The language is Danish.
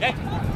Ja.